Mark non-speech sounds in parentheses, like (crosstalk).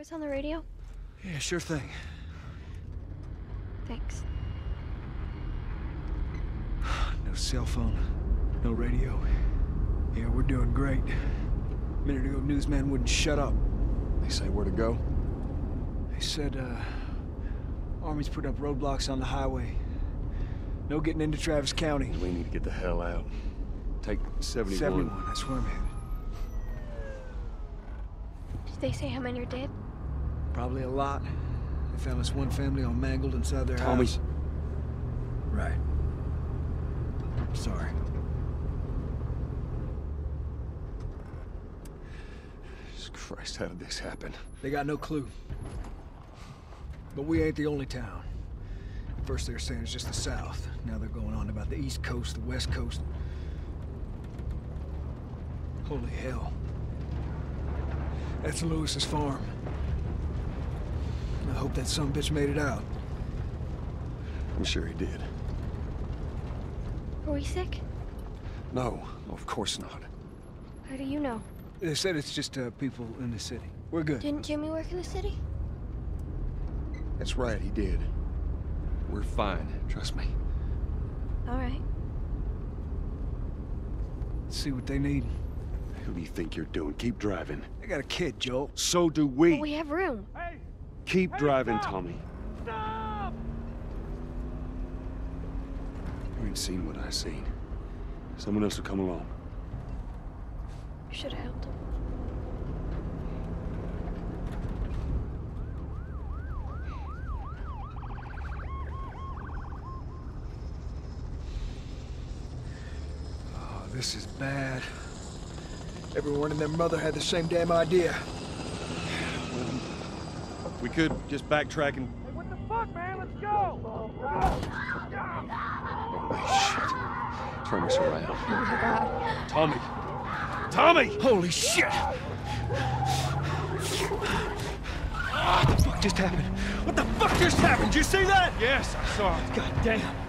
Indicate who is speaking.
Speaker 1: us on the radio?
Speaker 2: Yeah, sure thing.
Speaker 1: Thanks. (sighs)
Speaker 2: No cell phone, no radio. Yeah, we're doing great. A minute ago, newsman wouldn't shut up.
Speaker 3: They say where to go?
Speaker 2: They said, uh, Army's put up roadblocks on the highway. No getting into Travis County.
Speaker 3: We need to get the hell out. Take 71.
Speaker 2: 71, that's where I'm headed.
Speaker 1: Did they say how many are dead?
Speaker 2: Probably a lot. They found this one family all mangled inside their
Speaker 3: Tommy.
Speaker 2: house. Right. Sorry.
Speaker 3: Jesus Christ, how did this happen?
Speaker 2: They got no clue. But we ain't the only town. At first they were saying it's just the south. Now they're going on about the east coast, the west coast. Holy hell. That's Lewis's farm. I hope that some bitch made it out.
Speaker 3: I'm sure he did.
Speaker 1: Are we sick?
Speaker 3: No, of course not.
Speaker 1: How do you know?
Speaker 2: They said it's just uh, people in the city. We're good.
Speaker 1: Didn't Jimmy work in the city?
Speaker 3: That's right, he did. We're fine, trust me.
Speaker 1: All right.
Speaker 2: Let's see what they need.
Speaker 3: Who do you think you're doing? Keep driving.
Speaker 2: I got a kid, Joel.
Speaker 3: So do we.
Speaker 1: But we have room.
Speaker 3: Keep driving, Tommy. You ain't seen what I seen. Someone else will come along.
Speaker 1: You should have helped him.
Speaker 2: Oh, this is bad. Everyone and their mother had the same damn idea.
Speaker 3: We could just backtrack and...
Speaker 4: What the fuck, man? Let's go!
Speaker 3: Holy shit. Turn us around.
Speaker 1: Oh my god.
Speaker 3: Tommy! Tommy!
Speaker 2: Holy shit! What the fuck just happened? What the fuck just happened? Did you see that?
Speaker 3: Yes, I saw it.
Speaker 2: God damn.